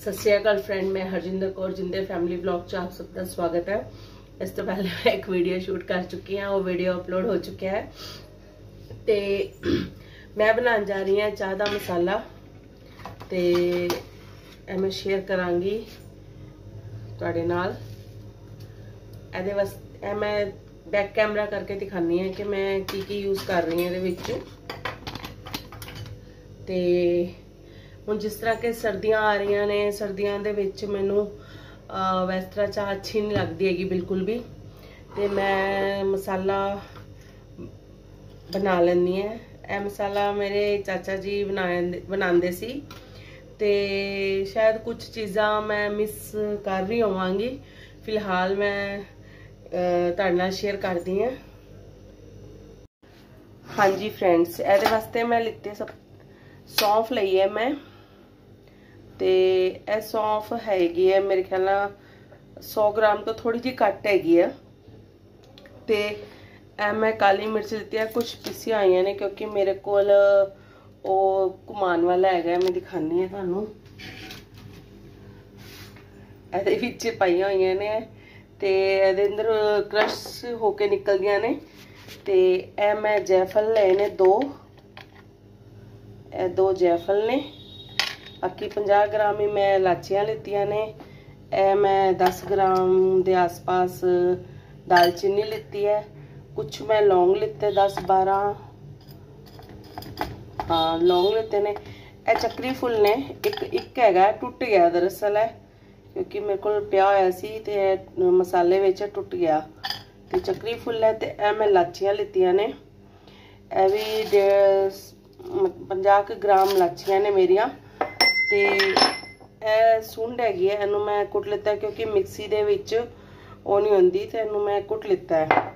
ਸਤਿ ਸ਼੍ਰੀ ਅਕਾਲ ਫਰੈਂਡ ਮੈਂ ਹਰਜਿੰਦਰ ਕੌਰ, ਜਿੰਦੇ ਫੈਮਿਲੀ ਵਲੌਗ ਚ ਆਪ ਸਭ ਦਾ ਸਵਾਗਤ ਹੈ। ਇਸ ਤੋਂ ਪਹਿਲੇ ਮੈਂ ਇੱਕ ਵੀਡੀਓ ਸ਼ੂਟ ਕਰ ਚੁੱਕੀ ਹਾਂ, ਉਹ ਵੀਡੀਓ ਅਪਲੋਡ ਹੋ ਚੁੱਕਿਆ ਹੈ। ਤੇ ਮੈਂ ਬਣਾਉਣ ਜਾ ਰਹੀ ਹਾਂ ਚਾਹ ਦਾ ਮਸਾਲਾ। ਤੇ ਇਹ ਮੈਂ ਸ਼ੇਅਰ ਕਰਾਂਗੀ ਤੁਹਾਡੇ ਨਾਲ। ਇਹਦੇ ਵਾਸ, ਇਹ ਮੈਂ ਬੈਕ ਕੈਮਰਾ ਕਰਕੇ ਦਿਖਾਨੀ ਹੈ ਕਿ ਮੈਂ ਕੀ ਕੀ ਯੂਜ਼ ਕਰ ਰਹੀ ਹਾਂ ਇਹਦੇ ਵਿੱਚ। ਤੇ ਹੁਣ ਜਿਸ ਤਰ੍ਹਾਂ ਕਿ ਸਰਦੀਆਂ ਆ ਰਹੀਆਂ ਨੇ, ਸਰਦੀਆਂ ਦੇ ਵਿੱਚ ਮੈਨੂੰ ਵੈਸ ਤਰ੍ਹਾਂ ਚਾਹ ਅੱਛੀ ਨਹੀਂ ਲੱਗਦੀ ਹੈਗੀ ਬਿਲਕੁਲ ਵੀ। ਤੇ ਮੈਂ ਮਸਾਲਾ ਬਣਾ ਲੈਂਦੀ ਹਾਂ। ਇਹ ਮਸਾਲਾ ਮੇਰੇ ਚਾਚਾ ਜੀ ਬਣਾਉਂਦੇ ਬਣਾਉਂਦੇ ਸੀ। ਤੇ ਸ਼ਾਇਦ ਕੁਝ ਚੀਜ਼ਾਂ ਮੈਂ ਮਿਸ ਕਰ ਰਹੀ ਹੋਵਾਂਗੀ। ਫਿਲਹਾਲ ਮੈਂ ਤੁਹਾਡੇ ਨਾਲ ਸ਼ੇਅਰ ਕਰਦੀ ਹਾਂ। ਹਾਂਜੀ ਫਰੈਂਡਸ ਇਹਦੇ ਵਾਸਤੇ ਮੈਂ ਲਿੱਤੇ ਸਭ, ਸੌਂਫ ਲਈ ਹੈ ਮੈਂ। ਤੇ ਇਹ ਸੌਂਫ ਹੈਗੀ ਹੈ, ਮੇਰੇ ਖਿਆਲ ਨਾਲ 100 ਗ੍ਰਾਮ ਤੋਂ ਥੋੜੀ ਜਿਹੀ ਘੱਟ ਹੈਗੀ ਆ। ਤੇ ਇਹ ਮੈਂ ਕਾਲੀ ਮਿਰਚ ਦਿੱਤੀ ਹੈ ਕੁਝ ਪਿਸੀਆਂ ਆਈਆਂ ਨੇ ਕਿਉਂਕਿ ਮੇਰੇ ਕੋਲ ਉਹ ਘੁਮਾਨ ਵਾਲਾ ਹੈਗਾ, ਮੈਂ ਦਿਖਾਨੀ ਹੈ ਤੁਹਾਨੂੰ। ਇਹਦੇ ਵਿੱਚ ਪਾਈਆਂ ਹੋਈਆਂ ਨੇ, ਤੇ ਇਹਦੇ ਅੰਦਰ ਕ੍ਰਸ਼ ਹੋ ਕੇ ਨਿਕਲਦੀਆਂ ਨੇ। ਤੇ ਇਹ ਮੈਂ ਜੈਫਲ ਲਏ ਨੇ ਦੋ। ਇਹ ਦੋ ਜੈਫਲ ਨੇ। ਬਾਕੀ 50 ਗ੍ਰਾਮ ਹੀ ਮੈਂ ਇਲਾਚੀਆਂ ਲਿੱਤੀਆਂ ਨੇ। ਇਹ ਮੈਂ 10 ਗ੍ਰਾਮ ਦੇ ਆਸ-ਪਾਸ ਦਾਲਚੀਨੀ ਲਿੱਤੀ ਹੈ। ਕੁਝ ਮੈਂ ਲੌਂਗ ਲਿੱਤੇ 10 12 ਹਾਂ, ਲੌਂਗ ਲਿੱਤੇ ਨੇ। ਇਹ ਚੱਕਰੀ ਫੁੱਲ ਨੇ। ਇੱਕ ਇੱਕ ਹੈਗਾ, ਟੁੱਟ ਗਿਆ ਦਰਅਸਲ ਹੈ ਕਿਉਂਕਿ ਮੇਰੇ ਕੋਲ ਪਿਆ ਹੋਇਆ ਸੀ ਤੇ ਮਸਾਲੇ ਵਿੱਚ ਟੁੱਟ ਗਿਆ। ਤੇ ਚੱਕਰੀ ਫੁੱਲ ਹੈ ਤੇ ਇਹ ਮੈਂ ਲਾਚੀਆਂ ਲਿੱਤੀਆਂ ਨੇ। ਇਹ ਵੀ 50 ਗ੍ਰਾਮ ਲਾਚੀਆਂ ਨੇ ਮੇਰੀਆਂ। ਤੇ ਇਹ ਸੁੰਡ ਹੈਗੀ ਹੈ, ਇਹਨੂੰ ਮੈਂ ਕੁੱਟ ਲਿੱਤਾ ਕਿਉਂਕਿ ਮਿਕਸੀ ਦੇ ਵਿੱਚ ਉਹ ਨਹੀਂ ਹੁੰਦੀ ਤੇ ਇਹਨੂੰ ਮੈਂ ਕੁੱਟ ਲਿੱਤਾ ਹੈ।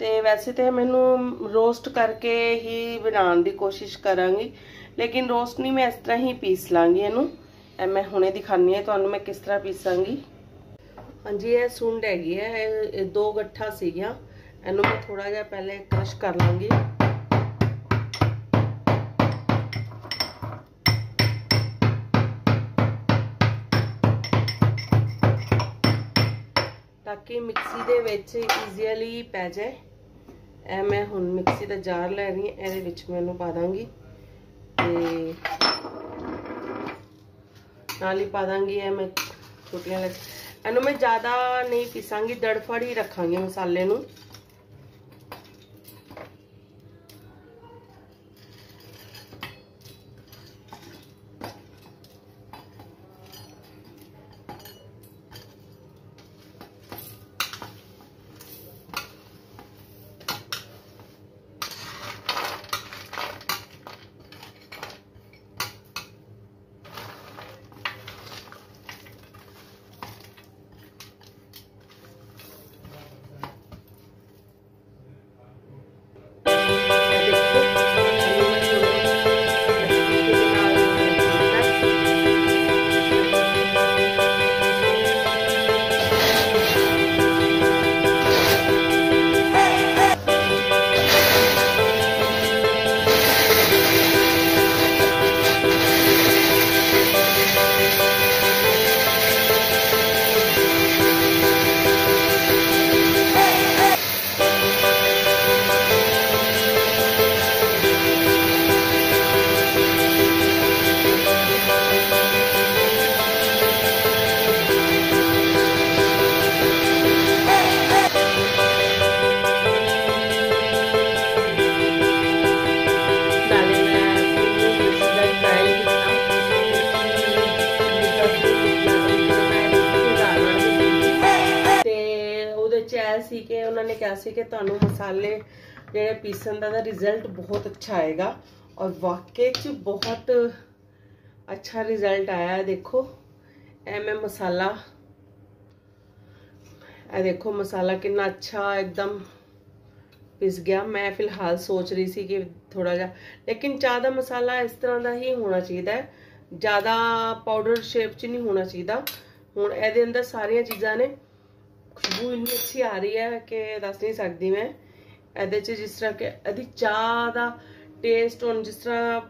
ਤੇ ਵੈਸੇ ਤੇ ਮੈਨੂੰ ਰੋਸਟ ਕਰਕੇ ਹੀ ਬਣਾਉਣ ਦੀ ਕੋਸ਼ਿਸ਼ ਕਰਾਂਗੀ, ਲੇਕਿਨ ਰੋਸਟ ਨਹੀਂ ਮੈਂ ਇਸ ਤਰ੍ਹਾਂ ਹੀ ਪੀਸ ਲਾਂਗੀ ਇਹਨੂੰ। ਇਹ ਮੈਂ ਹੁਣੇ ਦਿਖਾਣੀ ਹੈ, ਤੁਹਾਨੂੰ ਮੈਂ ਕਿਸ ਤਰ੍ਹਾਂ ਪੀਸਾਂਗੀ। ਹਾਂਜੀ, ਇਹ ਸੁੰਡ ਹੈਗੀ ਹੈ, ਇਹ ਦੋ ਗੱਠਾ ਸੀਗੀਆਂ। ਇਹਨੂੰ ਮੈਂ ਥੋੜਾ ਜਿਹਾ ਪਹਿਲੇ ਕ੍ਰਸ਼ ਕਰ ਲਾਂਗੀ। ਤਾਕਿ ਮਿਕਸੀ ਦੇ ਵਿੱਚ ਈਜ਼ੀਲੀ ਪੈ ਜਾਏ। ਇਹ ਮੈਂ ਹੁਣ ਮਿਕਸੀ ਦਾ ਜਾਰ ਲੈ ਰਹੀ ਹਾਂ, ਇਹਦੇ ਵਿੱਚ ਮੈਂ ਇਹਨੂੰ ਪਾ ਦਾਂਗੀ। ਤੇ ਨਾਲ ਹੀ ਪਾ ਦਾਂਗੀ ਇਹ ਮੈਂ ਛੋਟੀਆਂ ਲੱਗ ਇਹਨੂੰ ਮੈਂ ਜ਼ਿਆਦਾ ਨਹੀਂ ਪੀਸਾਂਗੀ, ਦੜਫੜ ਹੀ ਰੱਖਾਂਗੀ ਮਸਾਲੇ ਨੂੰ। ਸੀ ਕਿ ਉਹਨਾਂ ਨੇ ਕਿਹਾ ਸੀ ਕਿ ਤੁਹਾਨੂੰ ਮਸਾਲੇ ਜਿਹੜੇ ਪੀਸਣ ਦਾ ਦਾ ਰਿਜ਼ਲਟ ਬਹੁਤ ਅੱਛਾ ਆਏਗਾ ਔਰ ਵਾਕਈ ਚ ਬਹੁਤ ਅੱਛਾ ਰਿਜ਼ਲਟ ਆਇਆ ਦੇਖੋ। ਇਹ ਮੈਂ ਮਸਾਲਾ, ਇਹ ਦੇਖੋ ਮਸਾਲਾ ਕਿੰਨਾ ਅੱਛਾ ਇੱਕਦਮ ਪਿਸ ਗਿਆ। ਮੈਂ ਫਿਲਹਾਲ ਸੋਚ ਰਹੀ ਸੀ ਕਿ ਥੋੜਾ ਜਿਹਾ, ਲੇਕਿਨ ਚਾਹ ਦਾ ਮਸਾਲਾ ਇਸ ਤਰ੍ਹਾਂ ਦਾ ਹੀ ਹੋਣਾ ਚਾਹੀਦਾ ਹੈ। ਜ਼ਿਆਦਾ ਪਾਊਡਰ ਸ਼ੇਪ 'ਚ ਨਹੀਂ ਹੋਣਾ ਚਾਹੀਦਾ। ਹੁਣ ਇਹਦੇ ਅੰਦਰ ਸਾਰੀਆਂ ਚੀਜ਼ਾਂ ਨੇ। ਖੁਸ਼ਬੂ ਇੰਨੀ ਅੱਛੀ ਆ ਰਹੀ ਹੈ ਕਿ ਦੱਸ ਨਹੀਂ ਸਕਦੀ ਮੈਂ। ਇਹਦੇ 'ਚ ਜਿਸ ਤਰ੍ਹਾਂ ਕਿ ਇਹਦੀ ਚਾਹ ਦਾ ਟੇਸਟ ਹੁਣ ਜਿਸ ਤਰ੍ਹਾਂ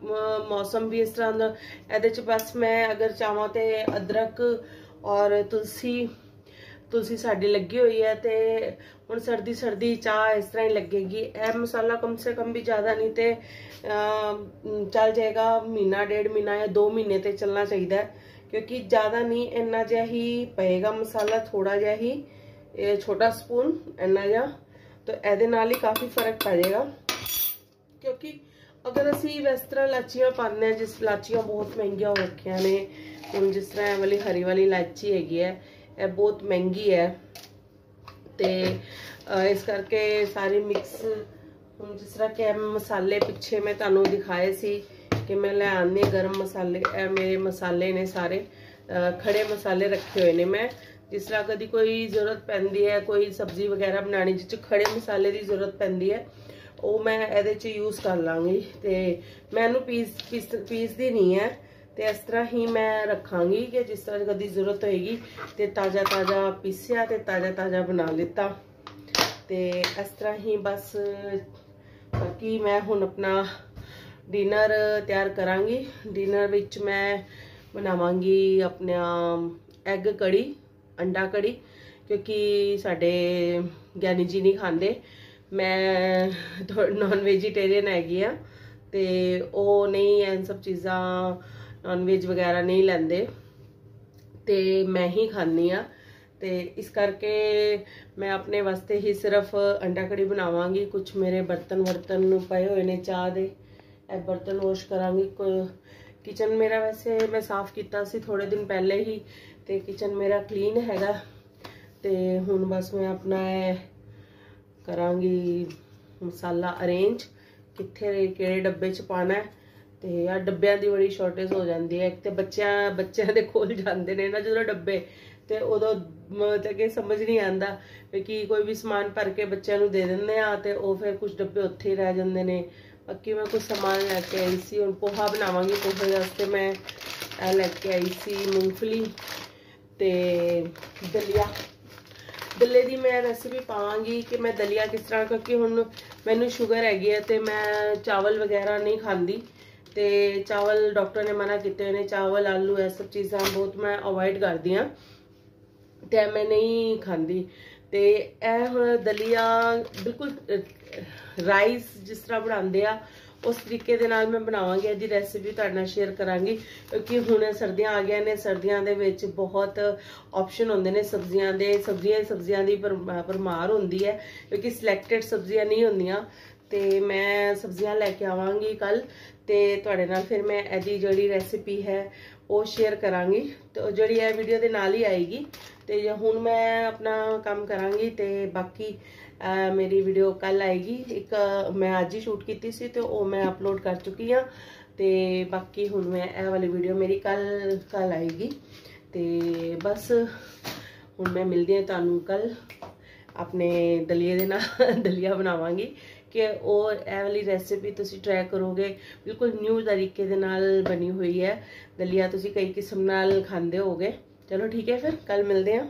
ਮੌਸਮ ਵੀ ਇਸ ਤਰ੍ਹਾਂ ਦਾ, ਇਹਦੇ ਚ ਬਸ ਮੈਂ ਅਗਰ ਚਾਹਾਂ ਤੇ ਅਦਰਕ ਔਰ ਤੁਲਸੀ ਤੁਲਸੀ ਸਾਡੀ ਲੱਗੀ ਹੋਈ ਹੈ ਤੇ ਹੁਣ ਸਰਦੀ ਸਰਦੀ ਚਾਹ ਇਸ ਤਰ੍ਹਾਂ ਹੀ ਲੱਗੇਗੀ। ਇਹ ਮਸਾਲਾ ਕਮ ਸੇ ਕਮ ਵੀ ਜ਼ਿਆਦਾ ਨਹੀਂ ਤੇ ਚੱਲ ਜਾਏਗਾ ਮਹੀਨਾ, ਡੇਢ ਮਹੀਨਾ ਜਾਂ 2 ਮਹੀਨੇ ਤੇ ਚੱਲਣਾ ਚਾਹੀਦਾ ਕਿਉਂਕਿ ਜ਼ਿਆਦਾ ਨਹੀਂ, ਇੰਨਾ ਜਿਹਾ ਹੀ ਪਏਗਾ ਮਸਾਲਾ ਥੋੜਾ ਜਿਹਾ ਹੀ। ਇਹ ਛੋਟਾ ਸਪੂਨ ਇੰਨਾ ਜਿਹਾ ਤਾਂ ਇਹਦੇ ਨਾਲ ਹੀ ਕਾਫੀ ਫ਼ਰਕ ਪੈ ਜਾਏਗਾ। ਕਿਉਂਕਿ ਅਗਰ ਅਸੀਂ ਇਸ ਤਰ੍ਹਾਂ ਲਾਚੀਆਂ ਪਾਉਂਦੇ ਹਾਂ ਜਿਸ ਲਾਚੀਆਂ ਬਹੁਤ ਮਹਿੰਗੀਆਂ ਹੋ ਰੱਖੀਆਂ ਨੇ ਹੁਣ ਜਿਸ ਤਰ੍ਹਾਂ ਇਹ ਵਾਲੀ ਹਰੀ ਵਾਲੀ ਇਲਾਚੀ ਹੈਗੀ ਹੈ ਇਹ ਬਹੁਤ ਮਹਿੰਗੀ ਹੈ। ਤੇ ਇਸ ਕਰਕੇ ਸਾਰੇ ਮਿਕਸ ਹੁਣ ਜਿਸ ਤਰ੍ਹਾਂ ਕਿ ਮਸਾਲੇ ਪਿੱਛੇ ਮੈਂ ਤੁਹਾਨੂੰ ਦਿਖਾਏ ਸੀ ਕਿ ਮੈਂ ਲੈ ਆਉਂਦੀ ਗਰਮ ਮਸਾਲੇ ਇਹ ਮੇਰੇ ਮਸਾਲੇ ਨੇ ਸਾਰੇ ਅਹ, ਖੜੇ ਮਸਾਲੇ ਰੱਖੇ ਹੋਏ ਨੇ ਮੈਂ। ਜਿਸ ਤਰ੍ਹਾਂ ਕਦੀ ਕੋਈ ਜ਼ਰੂਰਤ ਪੈਂਦੀ ਹੈ, ਕੋਈ ਸਬਜ਼ੀ ਵਗੈਰਾ ਬਣਾਉਣੀ, ਜਿਸ 'ਚ ਖੜੇ ਮਸਾਲੇ ਦੀ ਜ਼ਰੂਰਤ ਪੈਂਦੀ ਹੈ, ਉਹ ਮੈਂ ਇਹਦੇ 'ਚ ਯੂਜ਼ ਕਰ ਲਾਂਗੀ ਤੇ ਮੈਂ ਇਹਨੂੰ ਪੀਸ ਪੀਸ ਪੀਸਦੀ ਨਹੀਂ ਹੈ ਤੇ ਇਸ ਤਰ੍ਹਾਂ ਹੀ ਮੈਂ ਰੱਖਾਂਗੀ ਕਿ ਜਿਸ ਤਰ੍ਹਾਂ ਕਦੀ ਜ਼ਰੂਰਤ ਹੋਏਗੀ ਤੇ ਤਾਜ਼ਾ ਤਾਜ਼ਾ ਪੀਸਿਆ ਤੇ ਤਾਜ਼ਾ ਤਾਜ਼ਾ ਬਣਾ ਲਿੱਤਾ। ਤੇ ਇਸ ਤਰ੍ਹਾਂ ਹੀ ਬਸ ਬਾਕੀ ਮੈਂ ਹੁਣ ਆਪਣਾ ਡਿਨਰ ਤਿਆਰ ਕਰਾਂਗੀ। ਡਿਨਰ ਵਿੱਚ ਮੈਂ ਬਣਾਵਾਂਗੀ ਆਪਣਾ ਐਗ ਕੜੀ ਅੰਡਾ ਕੜੀ, ਕਿਉਂਕਿ ਸਾਡੇ ਗਿਆਨੀ ਜੀ ਨਹੀਂ ਖਾਂਦੇ। ਮੈਂ ਨਾਨ ਵੈਜੀਟੇਰੀਅਨ ਹੈਗੀ ਆ, ਤੇ ਉਹ ਨਹੀਂ ਐਨ ਸਭ ਚੀਜ਼ਾਂ ਨਾਨ ਵੈਜ ਵਗੈਰਾ ਨਹੀਂ ਲੈਂਦੇ। ਤੇ ਮੈਂ ਹੀ ਖਾਂਦੀ ਆ। ਤੇ ਇਸ ਕਰਕੇ ਮੈਂ ਆਪਣੇ ਵਾਸਤੇ ਹੀ ਸਿਰਫ ਅੰਡਾ ਕੜੀ ਬਣਾਵਾਂਗੀ। ਕੁਝ ਮੇਰੇ ਬਰਤਨ ਵਰਤਨ ਪਏ ਹੋਏ ਨੇ ਚਾਹ ਦੇ। ਇਹ ਬਰਤਨ ਵਾਸ਼ ਕਰਾਂਗੀ। ਕਿਚਨ ਮੇਰਾ ਵੈਸੇ ਮੈਂ ਸਾਫ਼ ਕੀਤਾ ਸੀ ਥੋੜੇ ਦਿਨ ਪਹਿਲੇ ਹੀ ਤੇ ਕਿਚਨ ਮੇਰਾ ਕਲੀਨ ਹੈਗਾ ਤੇ ਹੁਣ ਬਸ ਮੈਂ ਆਪਣਾ ਕਰਾਂਗੀ ਮਸਾਲਾ ਅਰੇਂਜ ਕਿੱਥੇ ਕਿਹੜੇ ਡੱਬੇ 'ਚ ਪਾਣਾ ਹੈ ਤੇ ਆ ਡੱਬਿਆਂ ਦੀ ਬੜੀ ਸ਼ਾਰਟੇਜ ਹੋ ਜਾਂਦੀ ਹੈ। ਇੱਕ ਤੇ ਬੱਚਿਆਂ ਬੱਚਿਆਂ ਦੇ ਕੋਲ ਜਾਂਦੇ ਨੇ ਨਾ ਜਦੋਂ ਡੱਬੇ ਤੇ ਉਦੋਂ ਮਤਲਬ ਕਿ ਸਮਝ ਨਹੀਂ ਆਂਦਾ ਵੀ ਕੀ ਕੋਈ ਵੀ ਸਮਾਨ ਭਰ ਕੇ ਬੱਚਿਆਂ ਨੂੰ ਦੇ ਦਿੰਦੇ ਆ ਤੇ ਉਹ ਫਿਰ ਕੁਝ ਡੱਬੇ ਉੱਥੇ ਹੀ ਰਹਿ ਜਾਂਦੇ ਨੇ। ਬਾਕੀ ਮੈਂ ਕੁਝ ਸਮਾਨ ਲੈ ਕੇ ਆਈ ਸੀ, ਹੁਣ ਪੋਹਾ ਬਣਾਵਾਂਗੀ ਪੋਹੇ ਵਾਸਤੇ। ਮੈਂ ਇਹ ਲੈ ਕੇ ਆਈ ਸੀ ਮੂੰਗਫਲੀ ਤੇ ਦਲੀਆ। ਦਲੇ ਦੀ ਮੈਂ ਰੈਸਿਪੀ ਪਾਵਾਂਗੀ ਕਿ ਮੈਂ ਦਲੀਆ ਕਿਸ ਤਰ੍ਹਾਂ, ਕਿਉਂਕਿ ਹੁਣ ਮੈਨੂੰ ਸ਼ੂਗਰ ਹੈਗੀ ਹੈ ਤੇ ਮੈਂ ਚਾਵਲ ਵਗੈਰਾ ਨਹੀਂ ਖਾਂਦੀ। ਤੇ ਚਾਵਲ ਡਾਕਟਰ ਨੇ ਮਨਾ ਕੀਤੇ ਨੇ, ਚਾਵਲ, ਆਲੂ, ਇਹ ਸਭ ਚੀਜ਼ਾਂ ਬਹੁਤ ਮੈਂ ਅਵੋਇਡ ਕਰਦੀ ਆ। ਤੇ ਮੈਂ ਨਹੀਂ ਖਾਂਦੀ। ਤੇ ਇਹ ਹੁਣ ਦਲੀਆ ਬਿਲਕੁਲ ਰਾਈਸ ਜਿਸ ਤਰ੍ਹਾਂ ਬਣਾਉਂਦੇ ਆ, ਉਸ ਤਰੀਕੇ ਦੇ ਨਾਲ ਮੈਂ ਬਣਾਵਾਂਗੀ, ਇਹਦੀ ਰੈਸਿਪੀ ਤੁਹਾਡੇ ਨਾਲ ਸ਼ੇਅਰ ਕਰਾਂਗੀ, ਕਿਉਂਕਿ ਹੁਣ ਸਰਦੀਆਂ ਆ ਗਈਆਂ ਨੇ, ਸਰਦੀਆਂ ਦੇ ਵਿੱਚ ਬਹੁਤ ਆਪਸ਼ਨ ਹੁੰਦੇ ਨੇ ਸਬਜ਼ੀਆਂ ਦੇ, ਸਬਜ਼ੀਆਂ ਸਬਜ਼ੀਆਂ ਦੀ ਭਰ- ਭਰਮਾਰ ਹੁੰਦੀ ਹੈ, ਕਿਉਂਕਿ ਸਿਲੈਕਟਡ ਸਬਜ਼ੀਆਂ ਨਹੀਂ ਹੁੰਦੀਆਂ। ਤੇ ਮੈਂ ਸਬਜ਼ੀਆਂ ਲੈ ਕੇ ਆਵਾਂਗੀ ਕੱਲ ਤੇ ਤੁਹਾਡੇ ਨਾਲ ਫਿਰ ਮੈਂ ਇਹਦੀ ਜਿਹੜੀ ਰੈਸਿਪੀ ਹੈ, ਉਹ ਸ਼ੇਅਰ ਕਰਾਂਗੀ। ਤੇ ਜਿਹੜੀ ਇਹ ਵੀਡੀਓ ਦੇ ਨਾਲ ਹੀ ਆਏਗੀ। ਤੇ ਹੁਣ ਮੈਂ ਆਪਣਾ ਕੰਮ ਕਰਾਂਗੀ ਤੇ ਬਾਕੀ ਮੇਰੀ ਵੀਡੀਓ ਕੱਲ ਆਏਗੀ। ਇੱਕ ਮੈਂ ਅੱਜ ਹੀ ਸ਼ੂਟ ਕੀਤੀ ਸੀ ਤੇ ਉਹ ਮੈਂ ਅਪਲੋਡ ਕਰ ਚੁੱਕੀ ਆ ਤੇ ਬਾਕੀ ਹੁਣ ਮੈਂ ਇਹ ਵਾਲੀ ਵੀਡੀਓ ਮੇਰੀ ਕੱਲ ਕੱਲ ਆਏਗੀ। ਤੇ ਬਸ, ਹੁਣ ਮੈਂ ਮਿਲਦੀ ਹਾਂ ਤੁਹਾਨੂੰ ਕੱਲ ਆਪਣੇ ਦਲੀਏ ਦੇ ਨਾਲ, ਦਲੀਆ ਬਣਾਵਾਂਗੀ। ਕਿ ਉਹ ਇਹ ਵਾਲੀ ਰੈਸਿਪੀ ਤੁਸੀਂ ਟਰਾਈ ਕਰੋਗੇ, ਬਿਲਕੁਲ ਨਿਊ ਤਰੀਕੇ ਦੇ ਨਾਲ ਬਣੀ ਹੋਈ ਹੈ। ਦਲੀਆ ਤੁਸੀਂ ਕਈ ਕਿਸਮ ਨਾਲ ਖਾਂਦੇ ਹੋਗੇ ਚਲੋ ਠੀਕ ਹੈ ਫਿਰ ਕੱਲ ਮਿਲਦੇ ਹਾਂ।